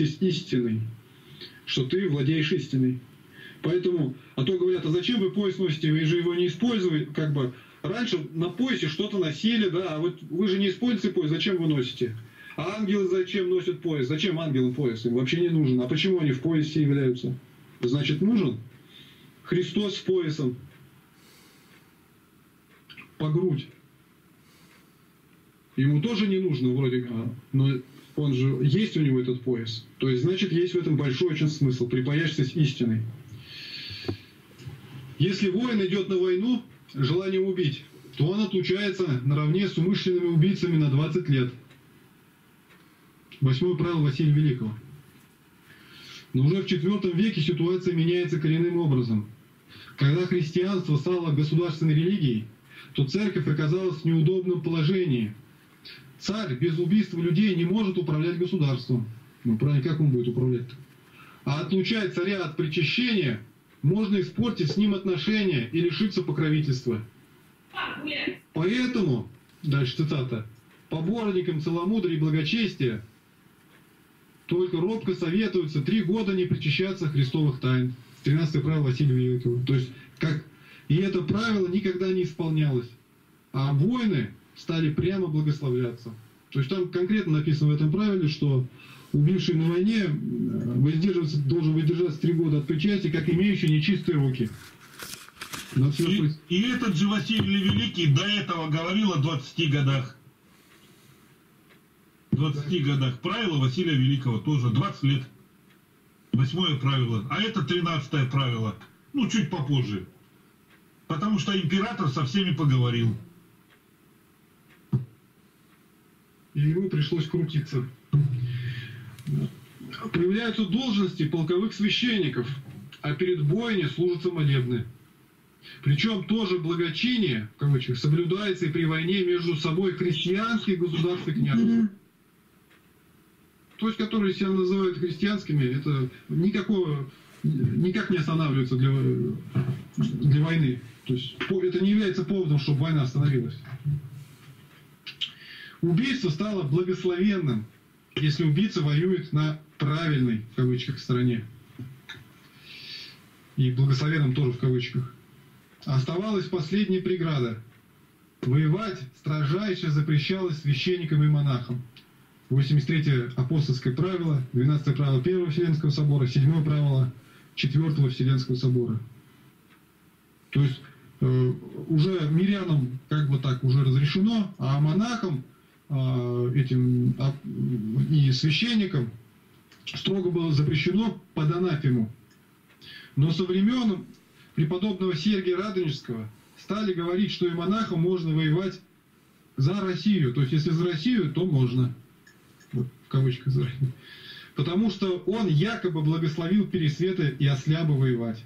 истиной, что ты владеешь истиной. Поэтому, а то говорят, а зачем вы пояс носите, вы же его не используете, как бы, раньше на поясе что-то носили, да, а вот вы же не используете пояс, зачем вы носите? А ангелы зачем носят пояс? Зачем ангелам пояс? Им вообще не нужен. А почему они в поясе являются? Значит, нужен? Христос с поясом. По грудь. Ему тоже не нужно вроде как, но он же есть у него этот пояс. То есть, значит, есть в этом большой очень смысл. Припаяшься с истиной. Если воин идет на войну, желанием убить, то он отлучается наравне с умышленными убийцами на 20 лет. Восьмое правило Василия Великого. Но уже в IV веке ситуация меняется коренным образом. Когда христианство стало государственной религией, то церковь оказалась в неудобном положении. Царь без убийства людей не может управлять государством. Ну, правильно, как он будет управлять-то? А отлучать царя от причащения можно испортить с ним отношения и лишиться покровительства. Поэтому, дальше цитата, поборникам целомудрия и благочестия только робко советуется три года не причащаться христовых тайн. 13 правило Василия Великого. То есть, как... И это правило никогда не исполнялось. А войны стали прямо благословляться. То есть там конкретно написано в этом правиле, что убивший на войне э, воздерживаться, должен воздержаться три года от причастия, как имеющий нечистые руки. И, и этот же Василий Великий до этого говорил о 20 годах. 20 годах. Правило Василия Великого тоже 20 лет. Восьмое правило. А это тринадцатое правило. Ну, чуть попозже. Потому что император со всеми поговорил. И ему пришлось крутиться. Появляются должности полковых священников, а перед бойней служатся молебны. Причем тоже благочиние, в кавычках, соблюдается и при войне между собой христианских государств и княжеств. То есть, которые себя называют христианскими, это никакого, никак не останавливается для, для войны. То есть это не является поводом, чтобы война остановилась. Убийство стало благословенным, если убийца воюет на правильной, в кавычках, стороне. И благословенным тоже в кавычках. Оставалась последняя преграда. Воевать строжайше запрещалось священникам и монахам. 83 апостольское правило, 12 правило Первого Вселенского собора, 7 правило Четвертого Вселенского собора. То есть э, уже мирянам как бы так уже разрешено, а монахам этим а, и священникам строго было запрещено под анафему. Но со времен преподобного Сергия Радонежского стали говорить, что и монахам можно воевать за Россию. То есть, если за Россию, то можно вот, в кавычках заранее, потому что он якобы благословил Пересвета и Осляба воевать.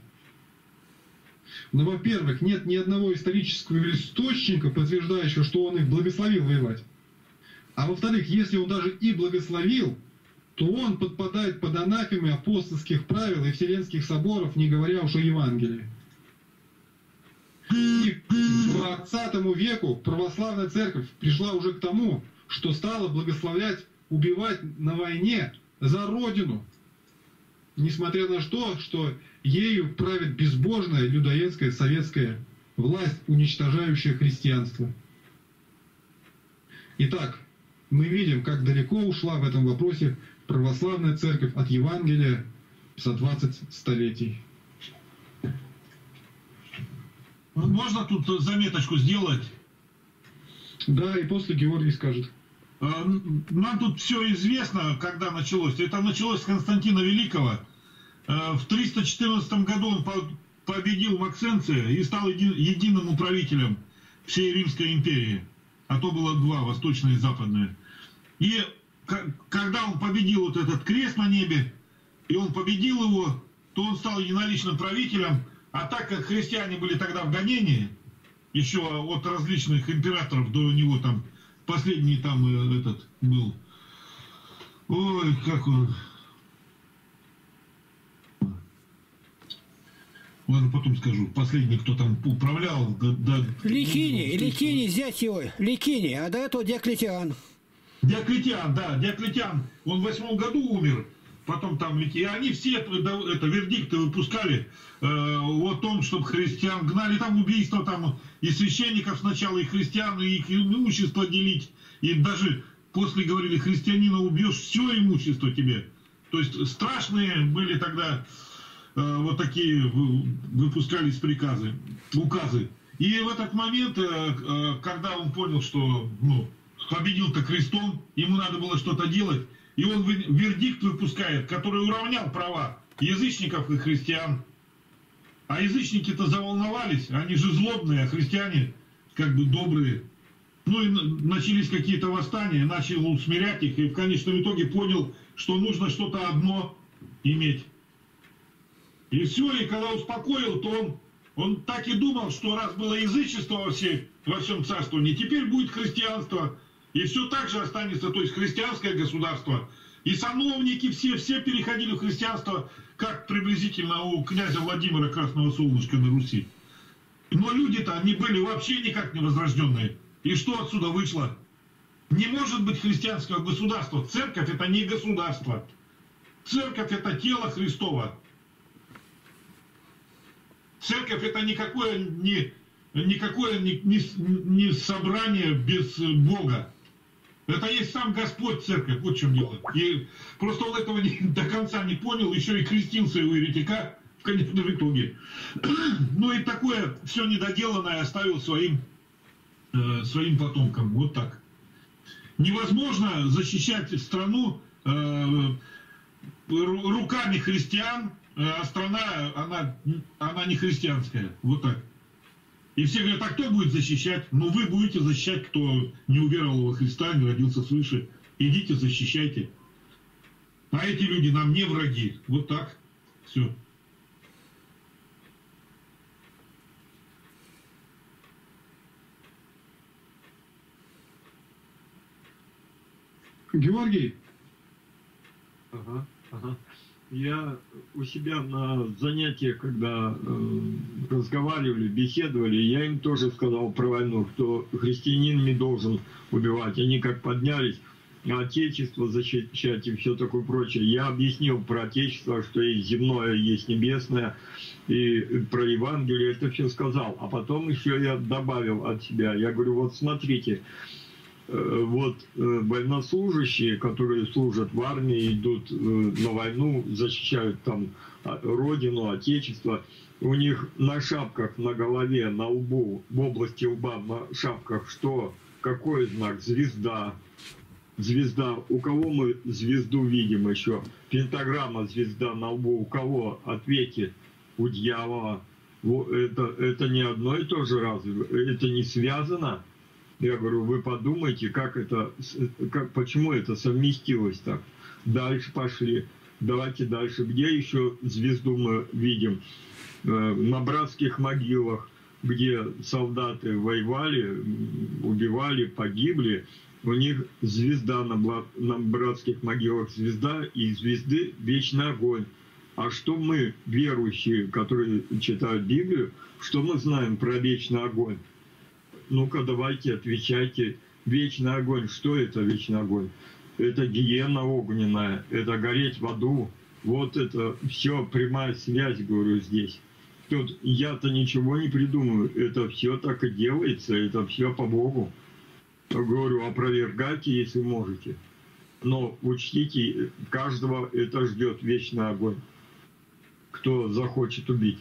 Но, во-первых, нет ни одного исторического источника, подтверждающего, что он их благословил воевать. А во-вторых, если он даже и благословил, то он подпадает под анафемы апостольских правил и вселенских соборов, не говоря уж о Евангелии. И к 20 веку православная церковь пришла уже к тому, что стала благословлять убивать на войне за Родину, несмотря на то, что ею правит безбожная людоедская советская власть, уничтожающая христианство. Итак, мы видим, как далеко ушла в этом вопросе православная церковь от Евангелия за 20 столетий. Можно тут заметочку сделать? Да, и после Георгий скажет. А, нам тут все известно, когда началось. Это началось с Константина Великого. А, в 314 году он победил Максенция и стал единым управителем всей Римской империи. А то было два, восточное и западное. И когда он победил вот этот крест на небе, и он победил его, то он стал единоличным правителем. А так как христиане были тогда в гонении, еще от различных императоров до него там Последний там э, этот был. Ой, как он. Ладно, потом скажу. Последний, кто там управлял. Да, да, Ликини, Ликини, зять его, Ликини, а до этого Диоклетиан. Диоклетиан, да, Диоклетиан. Он в восьмом году умер. потом там и они все это вердикты выпускали э, о том, чтобы христиан гнали, там убийства там и священников сначала, и христиан, и их имущество делить, и даже после говорили, христианина убьешь, все имущество тебе. То есть страшные были тогда э, вот такие выпускались приказы, указы. И в этот момент, э, э, когда он понял, что ну, победил-то крестом, ему надо было что-то делать, и он вердикт выпускает, который уравнял права язычников и христиан. А язычники-то заволновались, они же злобные, а христиане как бы добрые. Ну и начались какие-то восстания, начал усмирять их, и в конечном итоге понял, что нужно что-то одно иметь. И все, и когда успокоил, то он, он так и думал, что раз было язычество во, всей, во всем царствовании, теперь будет христианство. И все так же останется, то есть христианское государство. И сановники все, все переходили в христианство, как приблизительно у князя Владимира Красного Солнышка на Руси. Но люди-то, они были вообще никак не возрожденные. И что отсюда вышло? Не может быть христианского государства. Церковь это не государство. Церковь это тело Христова. Церковь это никакое не, никакое не, не, не собрание без Бога. Это есть сам Господь церковь, вот в чем дело. И просто он этого не, до конца не понял, еще и крестился у еретика в конечном итоге. Ну и такое все недоделанное оставил своим, э, своим потомкам. Вот так. Невозможно защищать страну э, руками христиан, э, а страна, она, она не христианская. Вот так. И все говорят, а кто будет защищать? Ну, вы будете защищать, кто не уверовал во Христа, не родился свыше. Идите, защищайте. А эти люди нам не враги. Вот так. Все. Георгий. Ага, ага я у себя на занятиях, когда э, разговаривали, беседовали, я им тоже сказал про войну, что христианин не должен убивать. Они как поднялись, Отечество защищать и все такое прочее. Я объяснил про Отечество, что есть земное, есть небесное, и про Евангелие это все сказал. А потом еще я добавил от себя, я говорю, вот смотрите, Э, вот э, военнослужащие, которые служат в армии, идут э, на войну, защищают там а, родину, отечество, у них на шапках на голове, на лбу, в области лба на шапках что? Какой знак? Звезда. Звезда. У кого мы звезду видим еще? Пентаграмма звезда на лбу. У кого? Ответьте. У дьявола. Это, это не одно и то же разве? Это не связано? Я говорю, вы подумайте, как это, как, почему это совместилось так. Дальше пошли. Давайте дальше. Где еще звезду мы видим? Э, на братских могилах, где солдаты воевали, убивали, погибли, у них звезда на, на братских могилах, звезда и звезды вечный огонь. А что мы, верующие, которые читают Библию, что мы знаем про вечный огонь? Ну-ка давайте отвечайте. Вечный огонь, что это вечный огонь? Это гиена огненная, это гореть в аду. Вот это все прямая связь, говорю, здесь. Тут я-то ничего не придумаю, это все так и делается, это все по Богу. Говорю, опровергайте, если можете. Но учтите, каждого это ждет вечный огонь, кто захочет убить.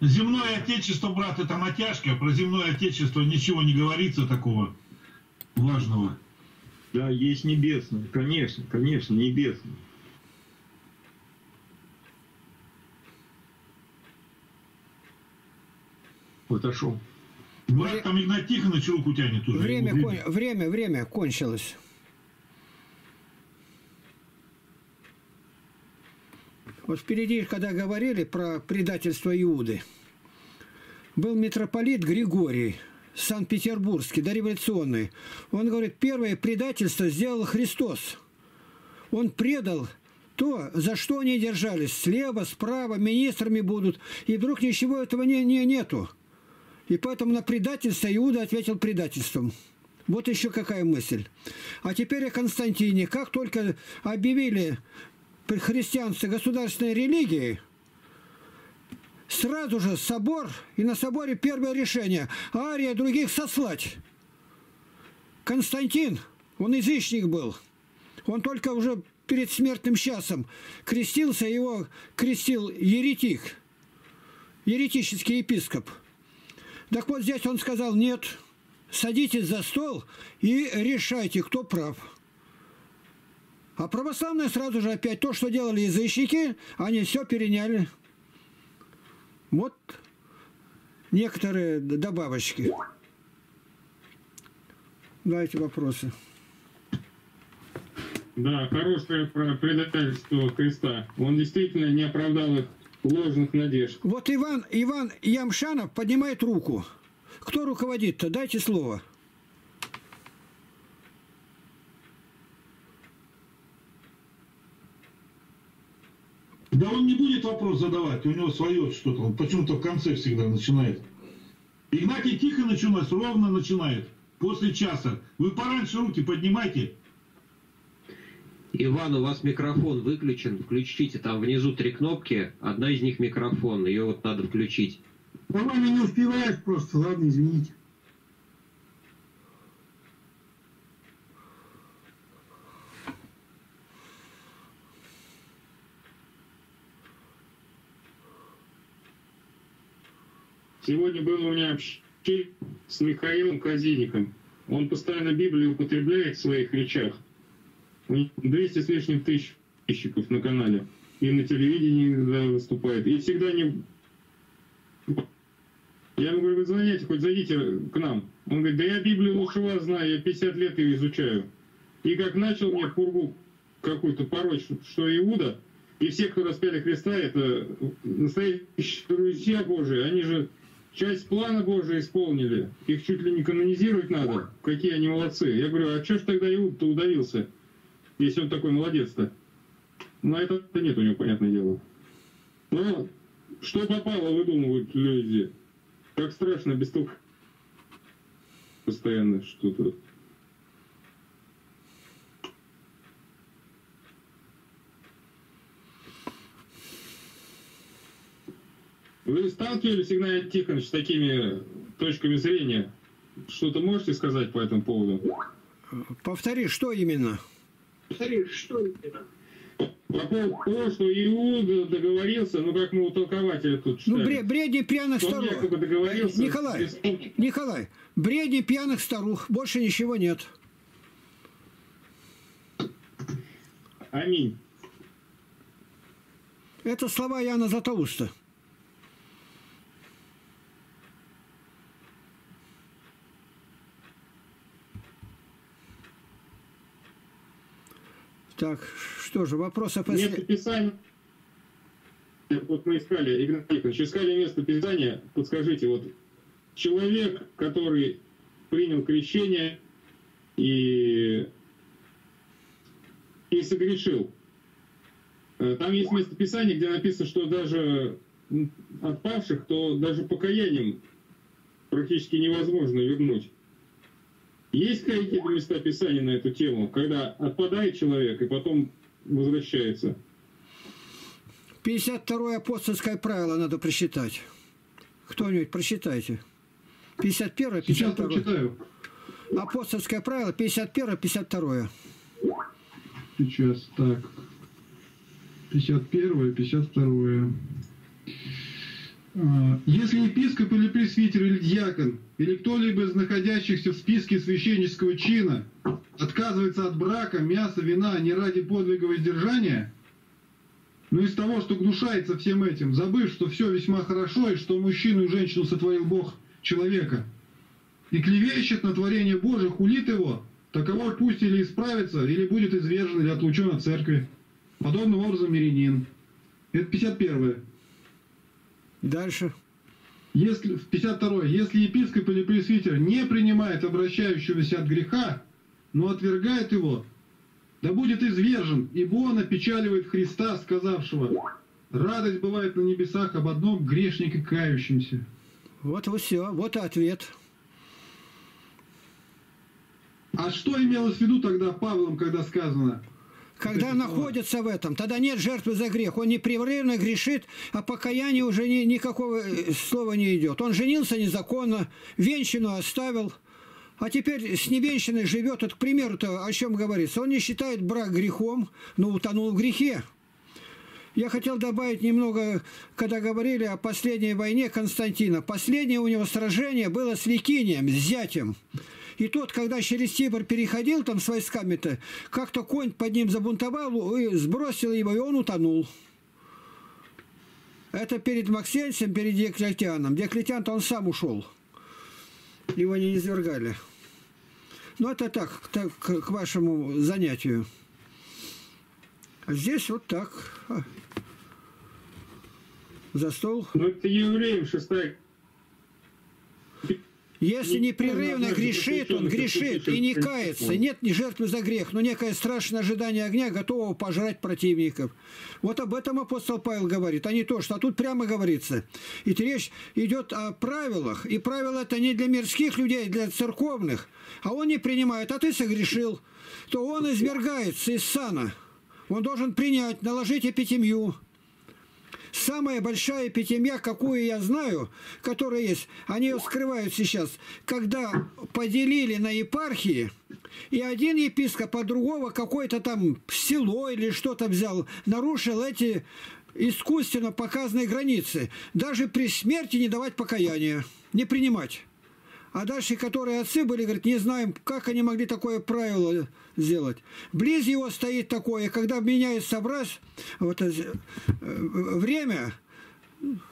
Земное отечество, брат, это натяжка. Про земное отечество ничего не говорится такого важного. Да, есть небесное, конечно, конечно, небесное. Отошел. Брат, там Игнат Тихонович руку тянет уже. Время, кон... время, время кончилось. Вот впереди, когда говорили про предательство Иуды, был митрополит Григорий, Санкт-Петербургский, дореволюционный. Он говорит, первое предательство сделал Христос. Он предал то, за что они держались. Слева, справа, министрами будут. И вдруг ничего этого не, не, нету. И поэтому на предательство Иуда ответил предательством. Вот еще какая мысль. А теперь о Константине. Как только объявили христианство государственной религией, сразу же собор, и на соборе первое решение – Ария других сослать. Константин, он язычник был. Он только уже перед смертным часом крестился, его крестил еретик, еретический епископ. Так вот здесь он сказал, нет, садитесь за стол и решайте, кто прав. А православные сразу же опять то, что делали язычники, они все переняли. Вот некоторые добавочки. Давайте вопросы. Да, хорошее про предательство Христа. Он действительно не оправдал их ложных надежд. Вот Иван, Иван Ямшанов поднимает руку. Кто руководит-то? Дайте слово. Да он не будет вопрос задавать, у него свое что-то, он почему-то в конце всегда начинает. Игнатий Тихонович у нас ровно начинает, после часа. Вы пораньше руки поднимайте. Иван, у вас микрофон выключен. Включите, там внизу три кнопки. Одна из них микрофон. Ее вот надо включить. По-моему, не успеваешь просто. Ладно, извините. Сегодня было у меня общение с Михаилом Казиником. Он постоянно Библию употребляет в своих речах. У него 200 с лишним тысяч подписчиков на канале. И на телевидении да, выступает. И всегда не... Я ему говорю, вы звоните, хоть зайдите к нам. Он говорит, да я Библию лучше вас знаю, я 50 лет ее изучаю. И как начал мне пургу какую-то порочь, что Иуда, и все, кто распяли Христа, это настоящие друзья Божии, они же часть плана Божия исполнили. Их чуть ли не канонизировать надо. Какие они молодцы. Я говорю, а что ж тогда Иуд-то удавился, если он такой молодец-то? На это нет у него, понятное дело. Но что попало, выдумывают люди. Как страшно без того постоянно что-то. Вы сталкивались, Игнатий Тихонович, с такими точками зрения? Что-то можете сказать по этому поводу? Повтори, что именно? Повтори, что именно? По поводу того, что Иуда договорился, ну как мы у толкователя тут читали. Ну, бред, бредни пьяных старух. договорился Николай, с- Николай, бредни пьяных старух. Больше ничего нет. Аминь. Это слова Яна Златоуста. Так, что же, вопросы Место. Писания. Вот мы искали, Игнатий Тихонович, искали место Писания. Подскажите, вот человек, который принял крещение и, и согрешил. Э, Там есть место Писания, где написано, что даже отпавших, то даже покаянием практически невозможно вернуть. Есть какие-то места Писания на эту тему, когда отпадает человек и потом возвращается? 52 апостольское правило надо просчитать. Кто-нибудь просчитайте. 51 Сейчас 52 прочитаю. Апостольское правило 51 52 Сейчас, так. 51 52 А, Если епископ или пресвитер или дьякон, или кто-либо из находящихся в списке священнического чина отказывается от брака, мяса, вина не ради подвига воздержания, но из того, что гнушается всем этим, забыв, что все весьма хорошо, и что мужчину и женщину сотворил Бог человека, и клевещет на творение Божие, хулит его, таково пусть или исправится, или будет извержен, или отлучен от церкви. Подобным образом мирянин. Это 51 Дальше. Если, 52 Если епископ или пресвитер не принимает обращающегося от греха, но отвергает его, да будет извержен, ибо он опечаливает Христа, сказавшего, радость бывает на небесах об одном грешнике кающемся. Вот и все. Вот и ответ. А что имелось в виду тогда Павлом, когда сказано? Когда слова. находится в этом, тогда нет жертвы за грех. Он непрерывно грешит, а покаяние уже ни, никакого э, слова не идет. Он женился незаконно, венщину оставил, а теперь с невенщиной живет. Это, к примеру-то, о чем говорится. Он не считает брак грехом, но утонул в грехе. Я хотел добавить немного, когда говорили о последней войне Константина. Последнее у него сражение было с Ликинием, с зятем. И тот, когда через Тибр переходил там с войсками-то, как-то конь под ним забунтовал и сбросил его, и он утонул. Это перед Максенсием, перед Диоклетианом. Диоклетиан-то он сам ушел. Его не извергали. Ну, это так, так к к вашему занятию. А здесь вот так. А. За стол. Ну, это евреям шестая Если Ну, непрерывно грешит, он грешит и не кается. Нет ни жертвы за грех, но некое страшное ожидание огня, готового пожрать противников. Вот об этом апостол Павел говорит, а не то, что а тут прямо говорится. И речь идет о правилах. И правила это не для мирских людей, а для церковных. А он не принимает, а ты согрешил. То он извергается из сана. Он должен принять, наложить эпитемию. Самая большая эпитемия, какую я знаю, которая есть, они ее скрывают сейчас, когда поделили на епархии, и один епископ от другого какое-то там село или что-то взял, нарушил эти искусственно показанные границы. Даже при смерти не давать покаяния, не принимать. А дальше, которые отцы были, говорят, не знаем, как они могли такое правило сделать. Близ его стоит такое, когда меняется образ, вот, э, время,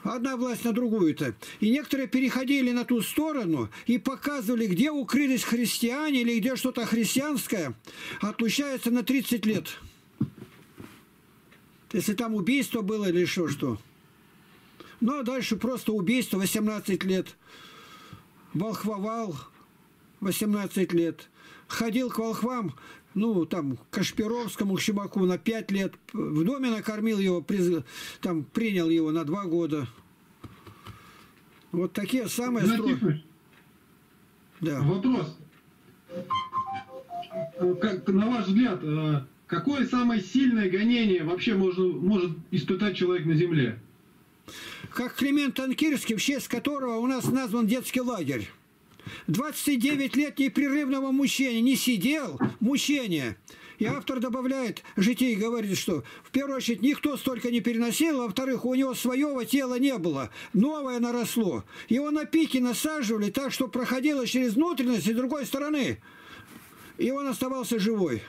одна власть на другую-то. И некоторые переходили на ту сторону и показывали, где укрылись христиане или где что-то христианское, отлучается на 30 лет. Если там убийство было или еще что. Ну, а дальше просто убийство 18 лет волхвовал 18 лет, ходил к волхвам, ну, там, к Кашпировскому, к Щемаку на 5 лет, в доме накормил его, приз- там, принял его на 2 года. Вот такие самые. Тихонович, Да. Вопрос. Как, на ваш взгляд, э, какое самое сильное гонение вообще можно, может испытать человек на земле? Как Климент Анкирский, в честь которого у нас назван детский лагерь. 29 лет непрерывного мучения. Не сидел, мучение. И автор добавляет, житий говорит, что в первую очередь никто столько не переносил, а во-вторых, у него своего тела не было. Новое наросло. Его на пике насаживали так, что проходило через внутренность и другой стороны. И он оставался живой.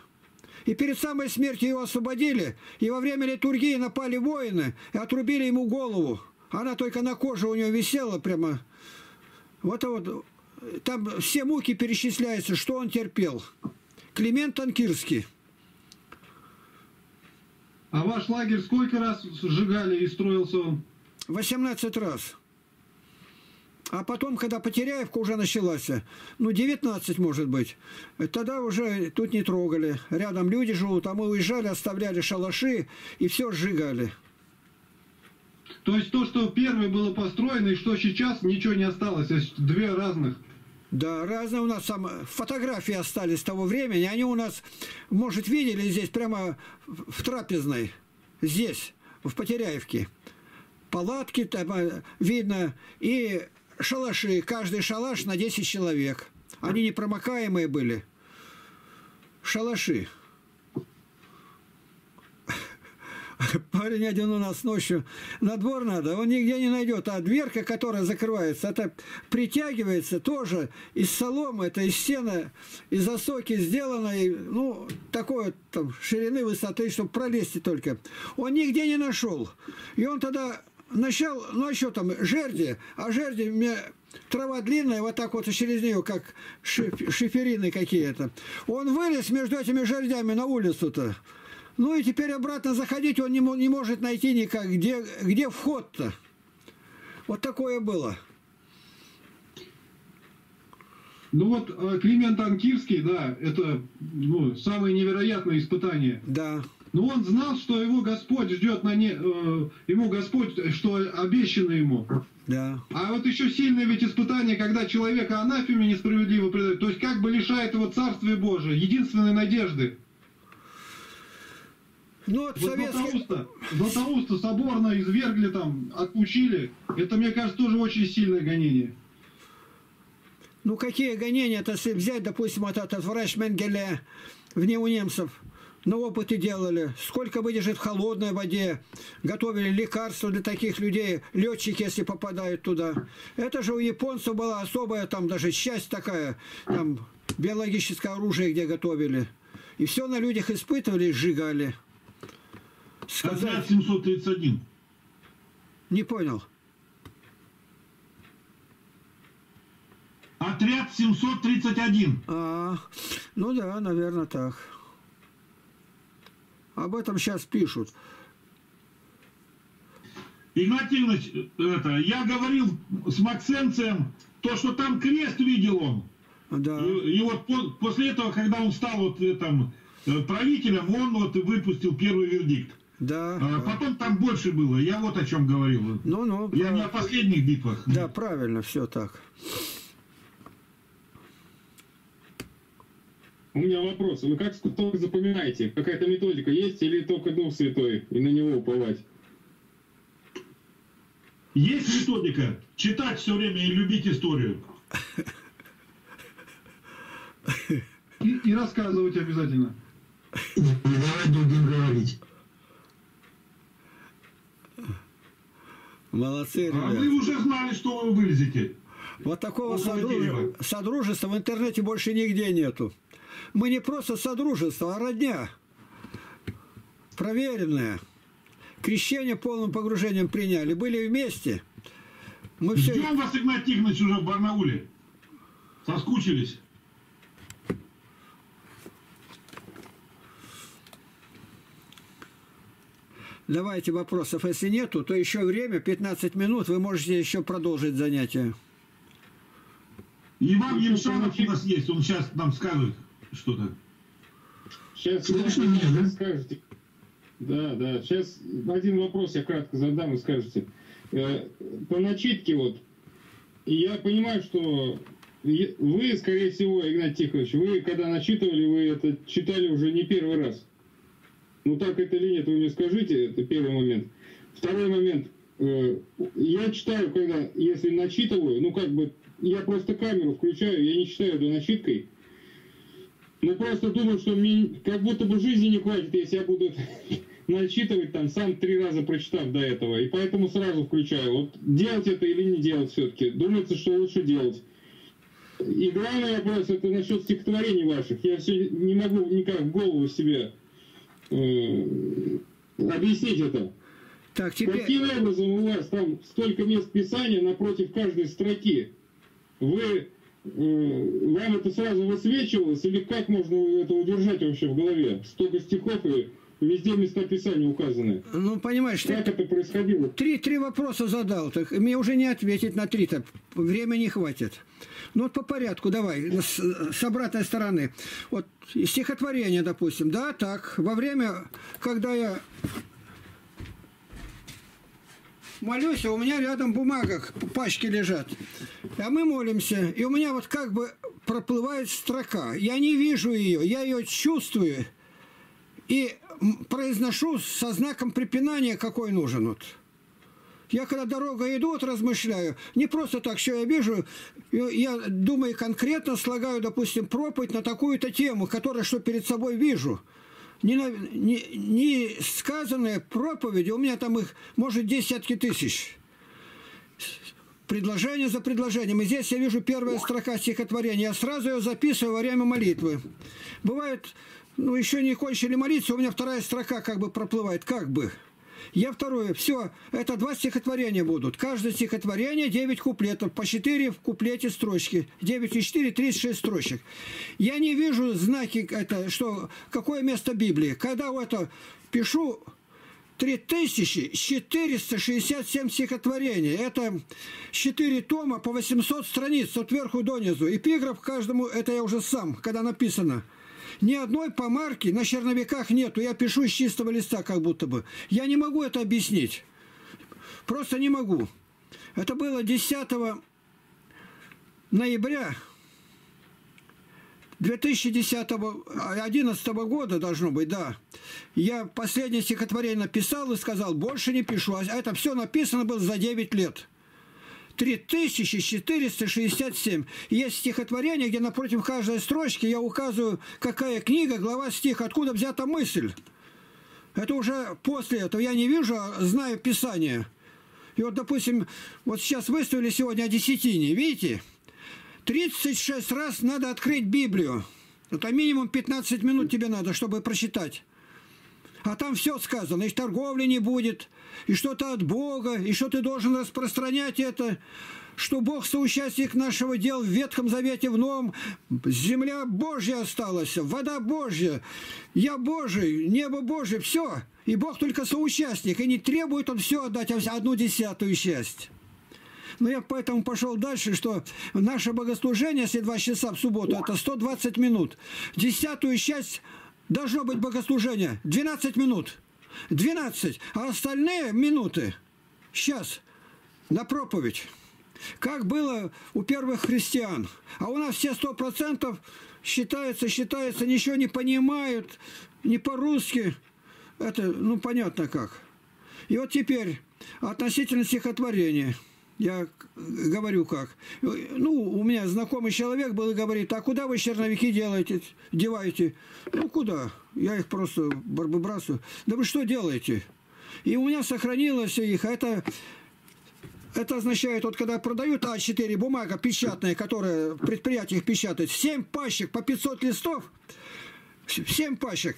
И перед самой смертью его освободили, и во время литургии напали воины и отрубили ему голову. Она только на коже у него висела прямо. Вот, вот там все муки перечисляются, что он терпел. Климент Анкирский. А ваш лагерь сколько раз сжигали и строился он? 18 раз. А потом, когда Потеряевка уже началась, ну, 19, может быть, тогда уже тут не трогали. Рядом люди живут, а мы уезжали, оставляли шалаши и все сжигали. То есть то, что первое было построено и что сейчас, ничего не осталось. Есть две разных. Да, разные у нас там фотографии остались того времени. Они у нас, может, видели здесь прямо в трапезной. Здесь, в Потеряевке. Палатки там э, видно и шалаши. Каждый шалаш на 10 человек. Они непромокаемые были. Шалаши. Парень один у нас ночью на двор надо, он нигде не найдет. А дверка, которая закрывается, это притягивается тоже из соломы, это из стены, из осоки сделано, и, ну, такой там ширины, высоты, чтобы пролезть только. Он нигде не нашел. И он тогда начал, ну а что там, жерди, а жерди мне трава длинная, вот так вот через нее, как шиф- шиферины какие-то. Он вылез между этими жердями на улицу-то. Ну и теперь обратно заходить он не, не может найти никак, где, где вход-то. Вот такое было. Ну вот э, Климент Анкирский, да, это ну, самое невероятное испытание. Да. Но он знал, что его Господь ждет на не... э, ему Господь, что обещано ему. Да. А вот еще сильное ведь испытание, когда человека анафеме несправедливо предают, то есть как бы лишает его Царствия Божия, единственной надежды. Ну, вот советский... Златоуста, Златоуста соборно извергли там, отпучили. Это, мне кажется, тоже очень сильное гонение. Ну, какие гонения? Это если взять, допустим, вот этот врач Менгеле вне у немцев. На опыты делали. Сколько выдержит в холодной воде. Готовили лекарства для таких людей. Летчики, если попадают туда. Это же у японцев была особая там даже часть такая. Там биологическое оружие, где готовили. И все на людях испытывали сжигали. Сказать Отряд 731. не понял. Отряд 731. А, ну да, наверное, так. Об этом сейчас пишут. Игнатий Иванович, это, я говорил с Максенцием, то, что там крест видел он. Да. И, и вот по- после этого, когда он стал вот э, там, э, правителем, он вот выпустил первый вердикт. Да. А потом там больше было. Я вот о чем говорил. Ну, ну. Я не о последних битвах. Да, правильно, все так. У меня вопрос. Вы как только запоминаете? Какая-то методика есть или только Дух Святой и на него уповать? Есть методика читать все время и любить историю. И, и рассказывать обязательно. И не давать другим говорить. Молодцы, А вы ребят. уже знали, что вы вылезете. Вот такого дерева. содружества в интернете больше нигде нету. Мы не просто содружество, а родня. Проверенная. Крещение полным погружением приняли. Были вместе. Мы все... Ждем вас, Игнатий Игнатьевич, уже в Барнауле. Соскучились. Давайте вопросов. Если нету, то еще время, 15 минут, вы можете еще продолжить занятие. Иван Емшанов у нас есть, он сейчас нам скажет что-то. Сейчас Слышно меня, да? скажете. Да, да. Сейчас один вопрос я кратко задам и скажете. Э, По начитке вот, я понимаю, что вы, скорее всего, Игнатий Тихонович, вы когда начитывали, вы это читали уже не первый раз. Ну так это или нет, вы мне скажите, это первый момент. Второй момент. э, Я читаю, когда, если начитываю, ну как бы, я просто камеру включаю, я не читаю это начиткой. Ну просто думаю, что мне как будто бы жизни не хватит, если я буду начитывать там сам три раза прочитав до этого. И поэтому сразу включаю. Вот делать это или не делать все-таки. Думается, что лучше делать. И главный вопрос это насчет стихотворений ваших. Я все не могу никак в голову себе объяснить это. Так, теперь... Каким образом у вас там столько мест писания напротив каждой строки? Вы э, вам это сразу высвечивалось или как можно это удержать вообще в голове? Столько стихов и везде места писания указаны. Ну, понимаешь, ты Как это происходило? три, три вопроса задал. Так мне уже не ответить на три-то. Времени не хватит. Ну, вот по порядку давай, с, с обратной стороны. Вот стихотворение, допустим. Да, так. Во время, когда я молюсь, а у меня рядом бумага, пачки лежат. А мы молимся, и у меня вот как бы проплывает строка. Я не вижу ее, я ее чувствую и произношу со знаком препинания, какой нужен. Вот. Я когда дорога иду, вот размышляю, не просто так, что я вижу, я- думаю конкретно, слагаю, допустим, проповедь на такую-то тему, которую что перед собой вижу. Не, на- не, не сказанные проповеди, у меня там их, может, десятки тысяч. Предложение за предложением. И здесь я вижу первая строка стихотворения. Я сразу ее записываю во время молитвы. Бывает, ну, еще не кончили молиться, у меня вторая строка как бы проплывает. Как бы. Я второе. Все, это два стихотворения будут. Каждое стихотворение 9 куплетов. По 4 в куплете строчки. 9 и 4, 36 строчек. Я не вижу знаки, это, что, какое место Библии. Когда это пишу 3467 стихотворений. Это 4 тома по 800 страниц от верху до низу. Эпиграф каждому, это я уже сам, когда написано. Ни одной помарки на черновиках нету. Я пишу с чистого листа как будто бы. Я не могу это объяснить. Просто не могу. Это было 10 ноября 2010 11 года должно быть, да. Я последнее стихотворение написал и сказал, больше не пишу. А это все написано было за 9 лет. 3467. Есть стихотворение, где напротив каждой строчки я указываю, какая книга, глава, стих, откуда взята мысль. Это уже после этого. Я не вижу, а знаю Писание. И вот, допустим, вот сейчас выставили сегодня о десятине. Видите? 36 раз надо открыть Библию. Это минимум 15 минут тебе надо, чтобы прочитать. А там все сказано, и торговли не будет, и что-то от Бога, и что ты должен распространять это, что Бог соучастник нашего дела в Ветхом Завете, в Новом. Земля Божья осталась, вода Божья, я Божий, небо Божье, все. И Бог только соучастник, и не требует он все отдать, а одну десятую часть. Но я поэтому пошел дальше, что наше богослужение, если два часа в субботу, это 120 минут. Десятую часть должно быть богослужение 12 минут. 12. А остальные минуты сейчас на проповедь. Как было у первых христиан. А у нас все сто процентов считается, считается, ничего не понимают, не по-русски. Это, ну, понятно как. И вот теперь относительно стихотворения – я говорю как. Ну, у меня знакомый человек был и говорит, а куда вы черновики делаете, деваете? Ну, куда? Я их просто выбрасываю. Да вы что делаете? И у меня сохранилось их. Это, это означает, вот когда продают А4 бумага печатная, которая в предприятиях печатает, 7 пачек по 500 листов, 7 пачек.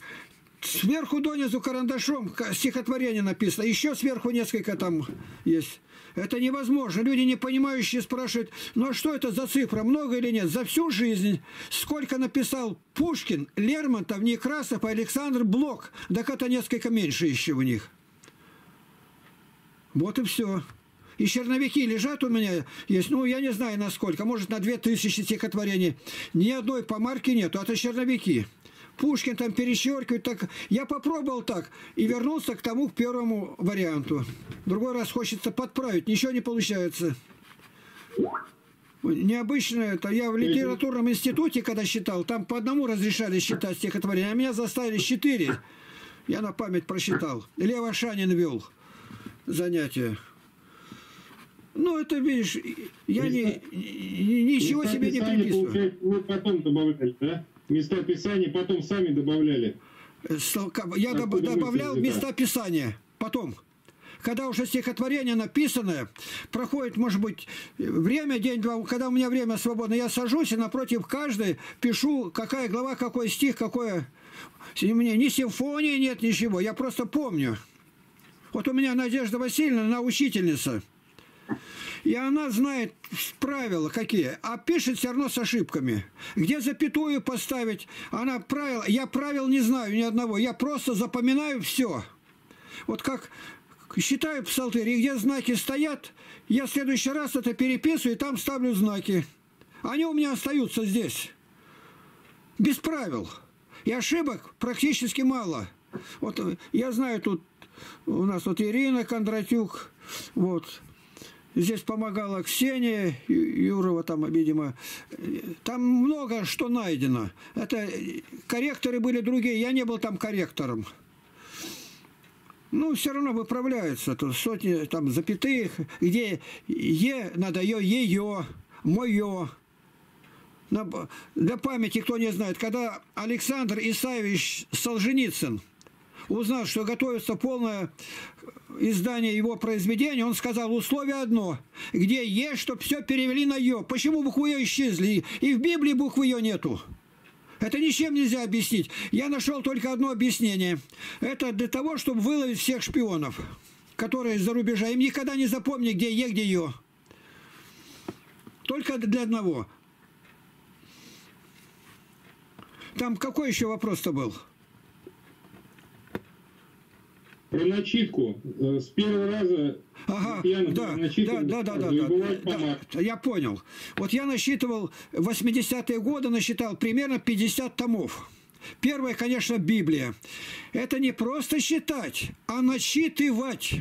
Сверху донизу карандашом стихотворение написано. Еще сверху несколько там есть. Это невозможно. Люди, не понимающие, спрашивают, ну а что это за цифра, много или нет? За всю жизнь сколько написал Пушкин, Лермонтов, Некрасов и Александр Блок. Так это несколько меньше еще у них. Вот и все. И черновики лежат у меня, есть, ну, я не знаю на сколько, может, на 2000 стихотворений. Ни одной помарки нету, это черновики. Пушкин там перечеркивает. Так. Я попробовал так и вернулся к тому, к первому варианту. Другой раз хочется подправить, ничего не получается. Необычно это. Я в литературном институте, когда считал, там по одному разрешали считать стихотворение, а меня заставили четыре. Я на память просчитал. Лева Шанин вел занятия. Ну, это, видишь, я не, ничего себе не приписываю. Вы потом добавляли, да? Места Писания потом сами добавляли. Я доб добавлял места Писания потом. Когда уже стихотворение написанное, проходит, может быть, время, день-два, когда у меня время свободно, я сажусь и напротив каждой пишу, какая глава, какой стих, какое... У меня ни симфонии нет, ничего, я просто помню. Вот у меня Надежда Васильевна, она учительница. И она знает правила какие, а пишет все равно с ошибками. Где запятую поставить, она правила, я правил не знаю ни одного, я просто запоминаю все. Вот как считаю псалтырь, где знаки стоят, я в следующий раз это переписываю и там ставлю знаки. Они у меня остаются здесь. Без правил. И ошибок практически мало. Вот я знаю, тут у нас вот Ирина Кондратюк, вот, Здесь помогала Ксения Юрова, там, видимо. Там много что найдено. Это корректоры были другие, я не был там корректором. Ну, все равно выправляются. Тут сотни там запятых, где «е» надо «ё», «её», «моё». Для памяти, кто не знает, когда Александр Исаевич Солженицын – узнал, что готовится полное издание его произведения, он сказал, условие одно, где есть, чтобы все перевели на «ё». Почему буквы «ё» исчезли? И в Библии буквы «ё» нету. Это ничем нельзя объяснить. Я нашел только одно объяснение. Это для того, чтобы выловить всех шпионов, которые из-за рубежа. Им никогда не запомни, где «е», где «ё». Только для одного. Там какой еще вопрос-то был? Про начитку. Э, с первого раза Ага, да, да, да, да, да, да, да, я понял. Вот я насчитывал, 80-е годы насчитал примерно 50 томов. Первое, конечно, Библия. Это не просто считать, а начитывать.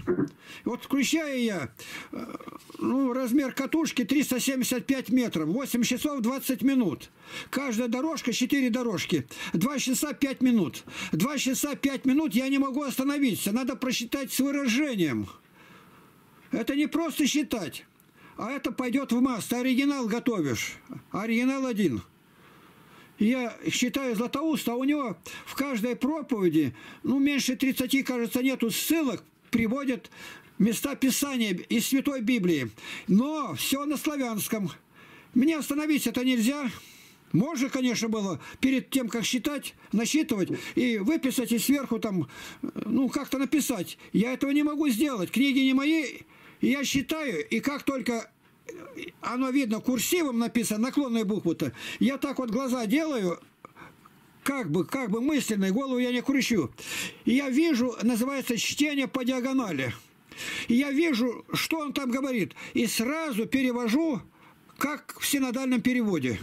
Вот включаю я, э, ну, размер катушки 375 метров, 8 часов 20 минут. Каждая дорожка, 4 дорожки. 2 часа 5 минут. 2 часа 5 минут я не могу остановиться. Надо просчитать с выражением. Это не просто считать, а это пойдет в масс. Ты оригинал готовишь. Оригинал один – я считаю Златоуста, а у него в каждой проповеди, ну, меньше 30, кажется, нету ссылок, приводят места Писания из Святой Библии. Но все на славянском. Мне остановить это нельзя. Можно, конечно, было перед тем, как считать, насчитывать и выписать и сверху там, ну, как-то написать. Я этого не могу сделать. Книги не мои. Я считаю, и как только оно видно курсивом написано, наклонные буквы-то. Я так вот глаза делаю, как бы, как бы мысленной, голову я не кручу. И я вижу, называется чтение по диагонали. И я вижу, что он там говорит. И сразу перевожу, как в синодальном переводе.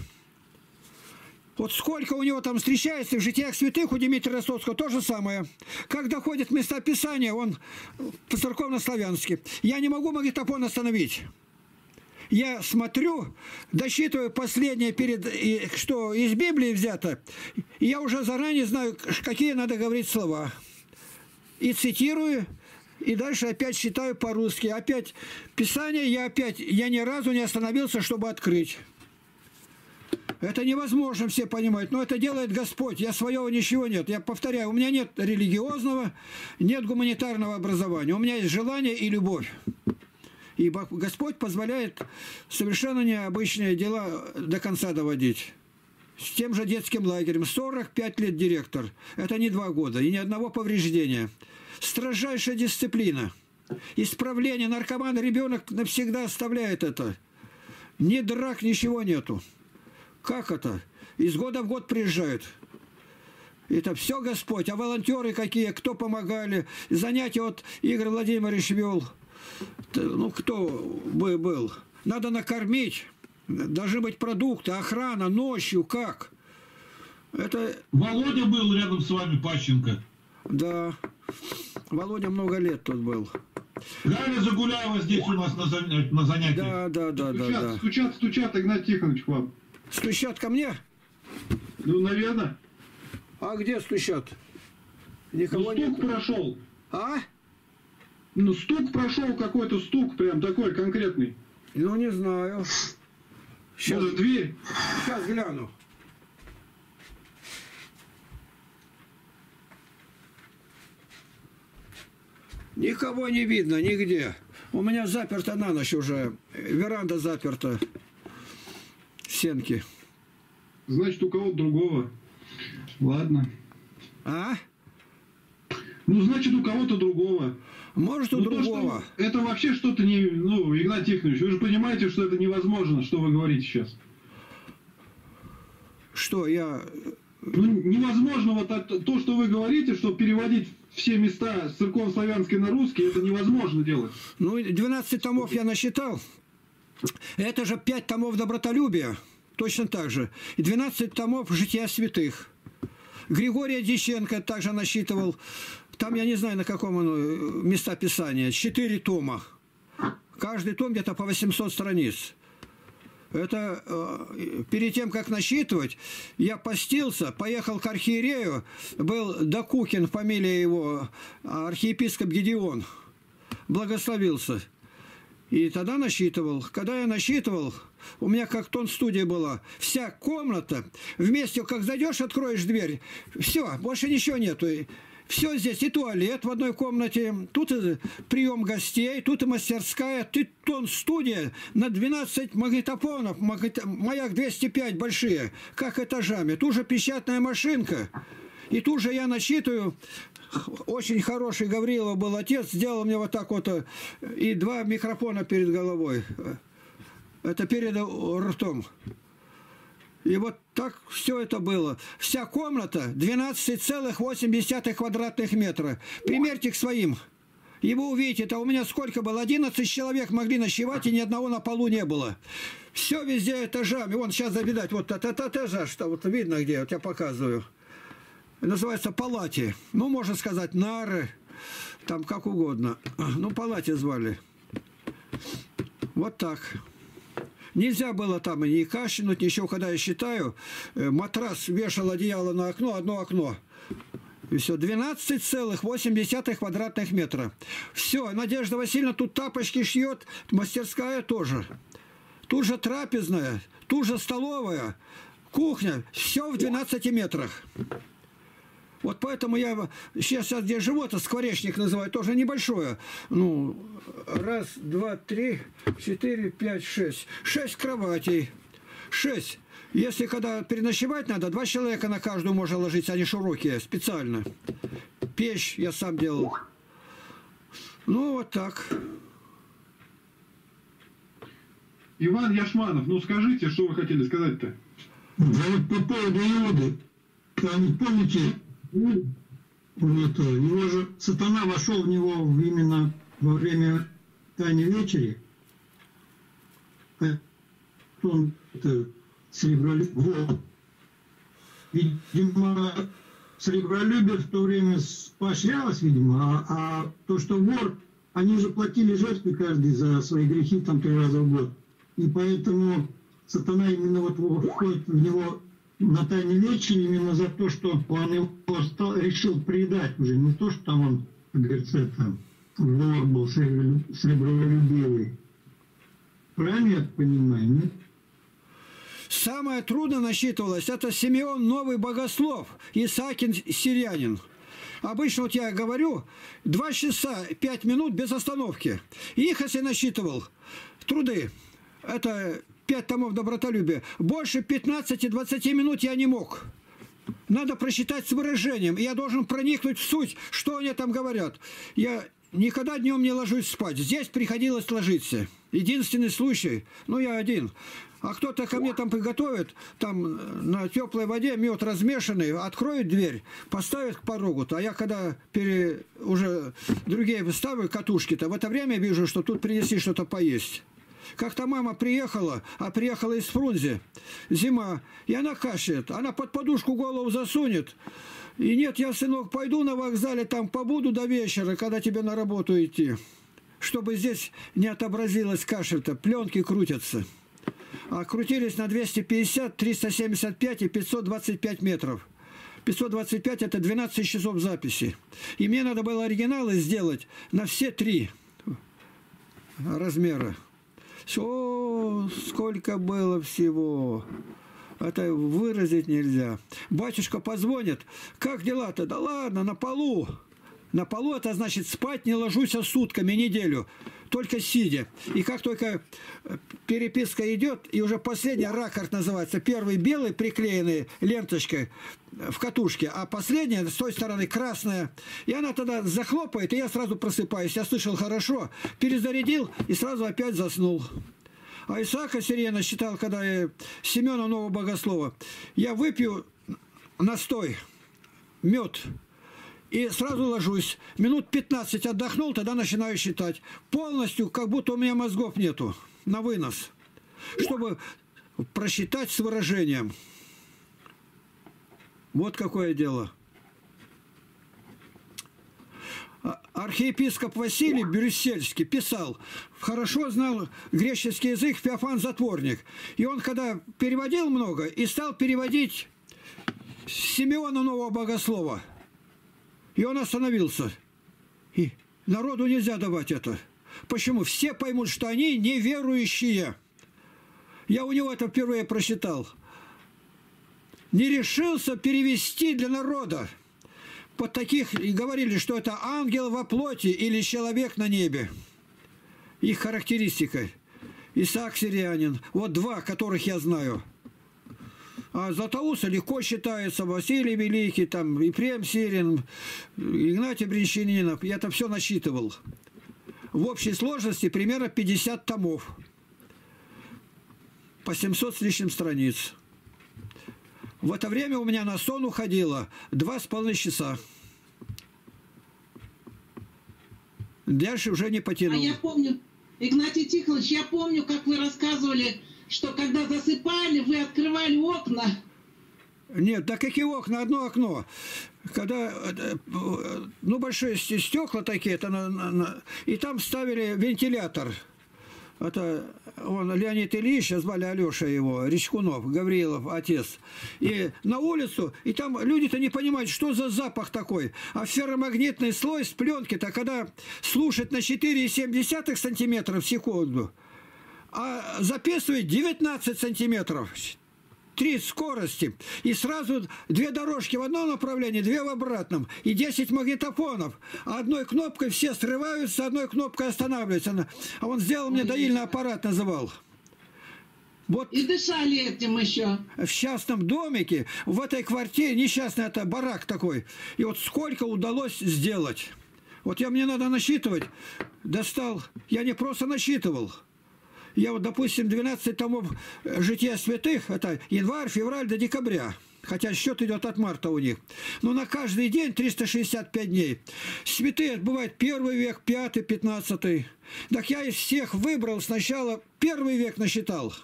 Вот сколько у него там встречается в житиях святых у Дмитрия Ростовского, то же самое. Как доходит места Писания, он по-церковно-славянски. Я не могу магнитофон остановить я смотрю, досчитываю последнее, перед, что из Библии взято, и я уже заранее знаю, какие надо говорить слова. И цитирую, и дальше опять читаю по-русски. Опять Писание я опять, я ни разу не остановился, чтобы открыть. Это невозможно все понимать, но это делает Господь. Я своего ничего нет. Я повторяю, у меня нет религиозного, нет гуманитарного образования. У меня есть желание и любовь. И Господь позволяет совершенно необычные дела до конца доводить. С тем же детским лагерем. 45 лет директор. Это не два года. И ни одного повреждения. Строжайшая дисциплина. Исправление наркомана ребенок навсегда оставляет это. Ни драк, ничего нету. Как это? Из года в год приезжают. Это все Господь. А волонтеры какие, кто помогали? Занятия вот Игорь Владимирович вел – ну, кто бы был? Надо накормить. Должны быть продукты, охрана, ночью, как? Это... Володя был рядом с вами, Пащенко. Да. Володя много лет тут был. Галя Загуляева здесь у нас на, на занятии. Да, да, да, стучат, да, да. Стучат, стучат, Игнат Тихонович, к вам. Стучат ко мне? Ну, наверное. А где стучат? Никого ну, стук нет. прошел. А? Ну, стук прошел какой-то стук, прям такой конкретный. Ну, не знаю. Сейчас, Может, дверь? Сейчас гляну. Никого не видно нигде. У меня заперта на ночь уже. Веранда заперта. Сенки. Значит, у кого-то другого. Ладно. А? Ну, значит, у кого-то другого. Может, у ну, другого. То, это вообще что-то не... Ну, Игнат Тихонович, вы же понимаете, что это невозможно, что вы говорите сейчас. Что, я... Ну, невозможно вот то, что вы говорите, что переводить все места с церковно-славянской на русский, это невозможно делать. Ну, 12 томов я насчитал. Это же 5 томов добротолюбия, точно так же. И 12 томов жития святых. Григория Диченко также насчитывал там я не знаю, на каком оно э, места писания. Четыре тома. Каждый том где-то по 800 страниц. Это э, перед тем, как насчитывать, я постился, поехал к архиерею, был Докукин, фамилия его, архиепископ Гедеон, благословился. И тогда насчитывал. Когда я насчитывал, у меня как тон студия была, вся комната, вместе, как зайдешь, откроешь дверь, все, больше ничего нету. Все здесь, и туалет в одной комнате, тут и прием гостей, тут и мастерская, тут тон студия на 12 магнитофонов, магнит... маяк 205 большие, как этажами. Тут же печатная машинка. И тут же я насчитываю, очень хороший Гаврилов был отец, сделал мне вот так вот, э, и два микрофона перед головой. Это перед ртом. И вот так все это было. Вся комната 12,8 квадратных метра. Примерьте к своим. И вы увидите, это у меня сколько было? 11 человек могли ночевать, и ни одного на полу не было. Все везде этажами. Вон сейчас завидать, вот этот этажа, что вот видно где, вот я показываю. называется палати. Ну, можно сказать, нары, там как угодно. Ну, палати звали. Вот так. Нельзя было там ни кашлянуть, ничего, когда я считаю, э, матрас вешал одеяло на окно, одно окно. И все, 12,8 квадратных метра. Все, Надежда Васильевна тут тапочки шьет, мастерская тоже. Тут же трапезная, тут же столовая, кухня, все в 12 метрах. Вот поэтому я сейчас, сейчас где живу, это скворечник называют, тоже небольшое. Ну, раз, два, три, четыре, пять, шесть. Шесть кроватей. Шесть. Если когда переночевать надо, два человека на каждую можно ложить, они широкие, специально. Печь я сам делал. Ну, вот так. Иван Яшманов, ну скажите, что вы хотели сказать-то? Да вот по поводу Иуды, там, помните, вот, его же сатана вошел в него именно во время Тайной вечери. Он это, сребролюбие. Вот. Видимо, сребролюбие в то время поощрялось, видимо, а, а то, что вор, они же платили жертвы каждый за свои грехи там три раза в год. И поэтому сатана именно вот входит в него на тайне вечере именно за то, что он его стал, решил предать уже. Не то, что там он, как говорится, это, вор был сребролюбивый. Правильно я понимаю, нет? Самое трудно насчитывалось, это Симеон Новый Богослов, Исаакин Сирянин. Обычно вот я говорю, два часа пять минут без остановки. Их, если насчитывал, труды, это пять томов добротолюбия, больше 15-20 минут я не мог. Надо просчитать с выражением. Я должен проникнуть в суть, что они там говорят. Я никогда днем не ложусь спать. Здесь приходилось ложиться. Единственный случай, ну я один. А кто-то ко мне там приготовит, там на теплой воде мед размешанный, откроет дверь, поставит к порогу-то. А я когда пере, уже другие ставлю катушки-то, в это время вижу, что тут принесли что-то поесть. Как-то мама приехала, а приехала из Фрунзе, зима, и она кашляет, она под подушку голову засунет. И нет, я, сынок, пойду на вокзале, там побуду до вечера, когда тебе на работу идти. Чтобы здесь не отобразилась кашель-то, пленки крутятся. А крутились на 250, 375 и 525 метров. 525 это 12 часов записи. И мне надо было оригиналы сделать на все три размера. О, сколько было всего. Это выразить нельзя. Батюшка позвонит. Как дела-то? Да ладно, на полу. На полу это значит спать не ложусь а сутками неделю, только сидя. И как только э, переписка идет, и уже последний ракорд называется, первый белый приклеенный ленточкой в катушке, а последняя с той стороны красная. И она тогда захлопает, и я сразу просыпаюсь. Я слышал хорошо, перезарядил и сразу опять заснул. А Исаака Сирена считал, когда я Семена Нового Богослова, я выпью настой, мед, и сразу ложусь. Минут 15 отдохнул, тогда начинаю считать. Полностью, как будто у меня мозгов нету, на вынос. Чтобы просчитать с выражением. Вот какое дело. А, архиепископ Василий Брюссельский писал, хорошо знал греческий язык Феофан Затворник. И он, когда переводил много, и стал переводить Симеона Нового Богослова – и он остановился. И народу нельзя давать это. Почему? Все поймут, что они неверующие. Я у него это впервые прочитал. Не решился перевести для народа. Под таких и говорили, что это ангел во плоти или человек на небе. Их характеристика. Исаак Сирианин. Вот два, которых я знаю – а Златоуста легко считается, Василий Великий, там, Ефрем Сирин, Игнатий Бринчанинов. Я это все насчитывал. В общей сложности примерно 50 томов. По 700 с лишним страниц. В это время у меня на сон уходило два с половиной часа. Дальше уже не потянул. А я помню, Игнатий Тихонович, я помню, как вы рассказывали что когда засыпали, вы открывали окна. Нет, да какие окна? Одно окно. когда, э, ну, большие стекла такие, это на, на, на, и там ставили вентилятор. Это он, Леонид Ильич, звали Алеша его, Речкунов, Гаврилов, отец. И на улицу, и там люди-то не понимают, что за запах такой. А ферромагнитный слой с пленки-то, когда слушать на 4,7 сантиметров в секунду, а записывает 19 сантиметров три скорости, и сразу две дорожки в одном направлении, две в обратном, и 10 магнитофонов. Одной кнопкой все срываются, одной кнопкой останавливаются. А он сделал мне доильный аппарат, называл. Вот и дышали этим еще. В частном домике, в этой квартире, несчастный это барак такой. И вот сколько удалось сделать. Вот я мне надо насчитывать. Достал. Я не просто насчитывал. Я вот, допустим, 12 томов «Жития святых» – это январь, февраль до декабря. Хотя счет идет от марта у них. Но на каждый день 365 дней. Святые бывает первый век, пятый, пятнадцатый. Так я из всех выбрал сначала первый век насчитал.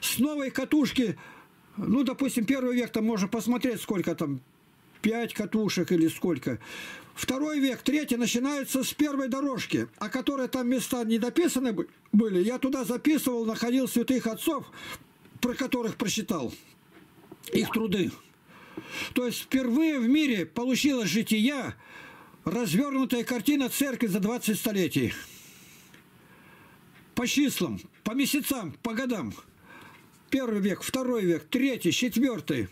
С новой катушки, ну, допустим, первый век, там можно посмотреть, сколько там, пять катушек или сколько. Второй век, третий начинается с первой дорожки, а которые там места не дописаны были. Я туда записывал, находил святых отцов, про которых прочитал их труды. То есть впервые в мире получилась жития, развернутая картина церкви за 20 столетий. По числам, по месяцам, по годам. Первый век, второй век, третий, четвертый.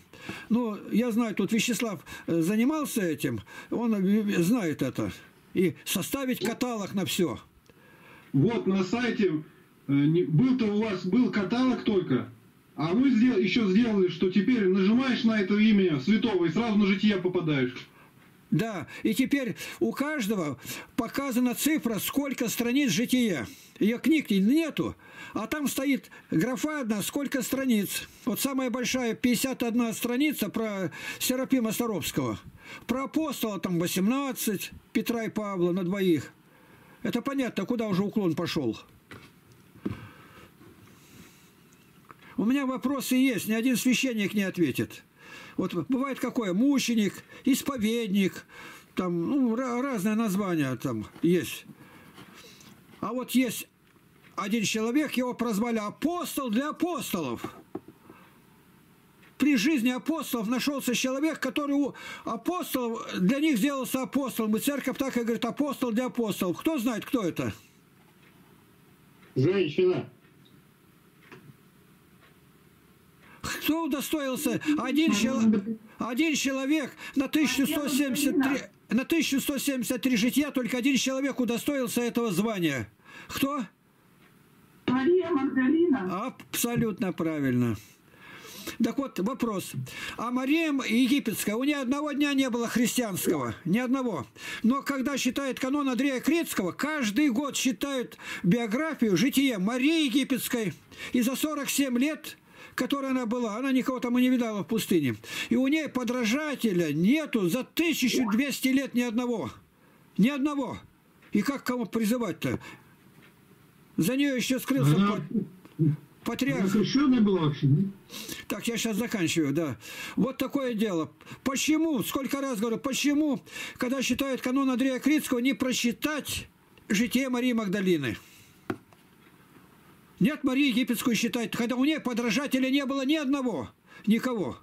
Ну, я знаю, тут Вячеслав э, занимался этим, он э, знает это. И составить каталог на все. Вот на сайте э, был-то у вас был каталог только, а мы еще сделали, что теперь нажимаешь на это имя святого и сразу на жития попадаешь. Да, и теперь у каждого показана цифра, сколько страниц жития. Ее книг нету, а там стоит графа одна, сколько страниц. Вот самая большая, 51 страница про Серапима Саровского. Про апостола там 18, Петра и Павла на двоих. Это понятно, куда уже уклон пошел. У меня вопросы есть, ни один священник не ответит. Вот бывает какое? Мученик, исповедник, там ну, разные названия там есть. А вот есть один человек, его прозвали апостол для апостолов. При жизни апостолов нашелся человек, который у апостолов, для них сделался апостолом. И церковь так и говорит, апостол для апостолов. Кто знает, кто это? Женщина. Кто удостоился? Один, чел... один человек на 1173... На 1173 жития только один человек удостоился этого звания. Кто? Мария Магдалина. Абсолютно правильно. Так вот, вопрос. А Мария Египетская, у нее одного дня не было христианского, ни одного. Но когда считает канон Андрея Крецкого, каждый год считают биографию, житие Марии Египетской. И за 47 лет которой она была, она никого там и не видала в пустыне. И у нее подражателя нету за 1200 лет ни одного. Ни одного. И как кому призывать-то? За нее еще скрылся она... патриарх. Она была вообще? Так, я сейчас заканчиваю, да. Вот такое дело. Почему, сколько раз говорю, почему, когда считают канон Андрея Критского, не прочитать житие Марии Магдалины? Нет, Марии Египетскую считать, когда у нее подражателя не было ни одного, никого.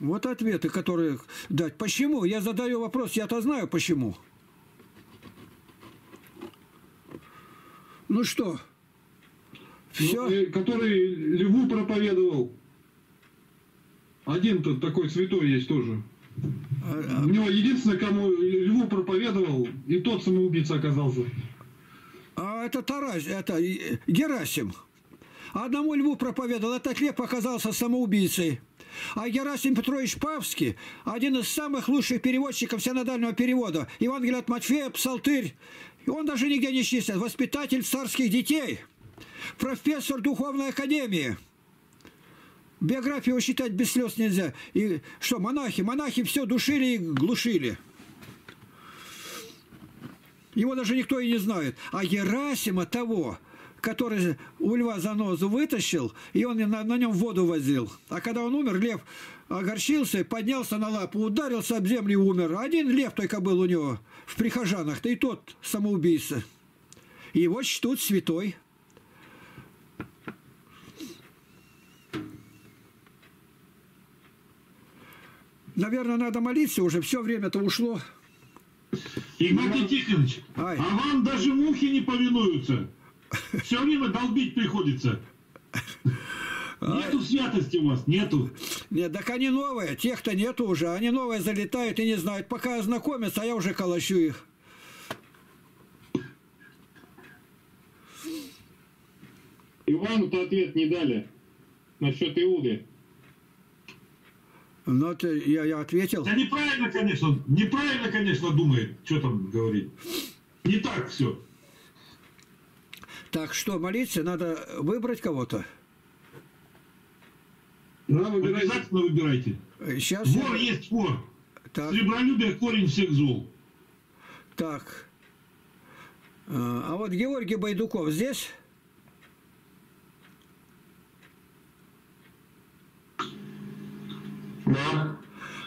Вот ответы, которые дать. Почему? Я задаю вопрос, я-то знаю почему. Ну что? Все? Ну, который Льву проповедовал. Один тут такой святой есть тоже. А, У него единственное, кому Льву проповедовал, и тот самоубийца оказался. А это Тарас, это Герасим. Одному льву проповедовал, этот лев оказался самоубийцей. А Герасим Петрович Павский, один из самых лучших переводчиков синодального перевода, Евангелие от Матфея, Псалтырь, и он даже нигде не числен, воспитатель царских детей, профессор Духовной Академии. Биографию считать без слез нельзя. И что, монахи? Монахи все душили и глушили. Его даже никто и не знает. А Герасима того, который у льва занозу вытащил, и он на, на нем воду возил. А когда он умер, лев огорчился, поднялся на лапу, ударился об землю и умер. Один лев только был у него в прихожанах, да и тот самоубийца. Его чтут святой. Наверное, надо молиться уже, все время-то ушло. Игнатий Тихонович, Ай. а вам даже мухи не повинуются. Все время долбить приходится. Нету святости у вас, нету. Нет, так они новые, тех-то нету уже. Они новые залетают и не знают. Пока ознакомятся, а я уже колощу их. Ивану-то ответ не дали насчет Иуды. Ну, это я, я ответил. Да неправильно, конечно, неправильно, конечно, думает, что там говорит. Не так все. Так что, молиться, надо выбрать кого-то. Ну, выбирайте. Обязательно выбирайте. Сейчас. Вор есть вор. Так, Сребролюбие корень всех зол. так. А а вот Георгий Байдуков здесь?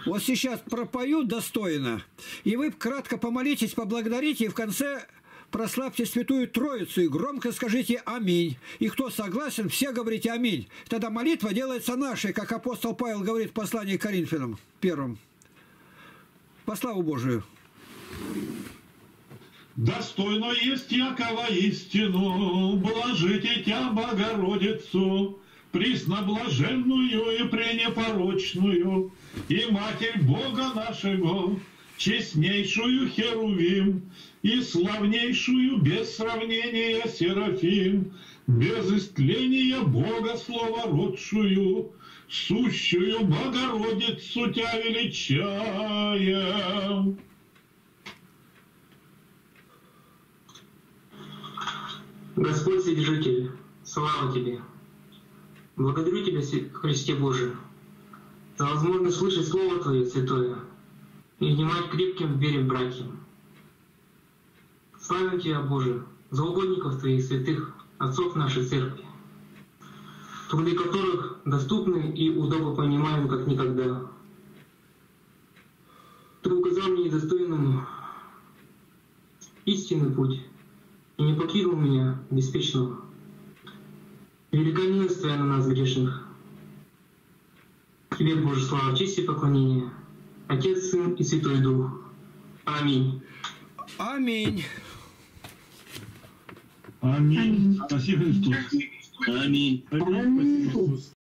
Вот сейчас пропою достойно, и вы кратко помолитесь, поблагодарите, и в конце прославьте Святую Троицу и громко скажите «Аминь». И кто согласен, все говорите «Аминь». Тогда молитва делается нашей, как апостол Павел говорит в послании к Коринфянам первым. По славу Божию. Достойно есть Якова истину, блажите тя Богородицу, пресноблаженную и пренепорочную, и Матерь Бога нашего, честнейшую Херувим, и славнейшую без сравнения Серафим, без истления Бога словородшую, сущую Богородицу Тя величаем. Господь Содержитель, слава Тебе! Благодарю Тебя, Христе Божий, за возможность слышать Слово Твое святое и внимать крепким в вере братьям. Славим Тебя, Боже, за угодников Твоих святых, отцов нашей церкви, труды которых доступны и удобно понимаем, как никогда. Ты указал мне недостойному истинный путь и не покинул меня беспечного. Велика милость Твоя на нас, грешных. Тебе, Боже, слава, честь и поклонение. Отец, Сын и Святой Дух. Аминь. Аминь. Аминь. Спасибо Христос. Аминь. Аминь. Спасибо Христос.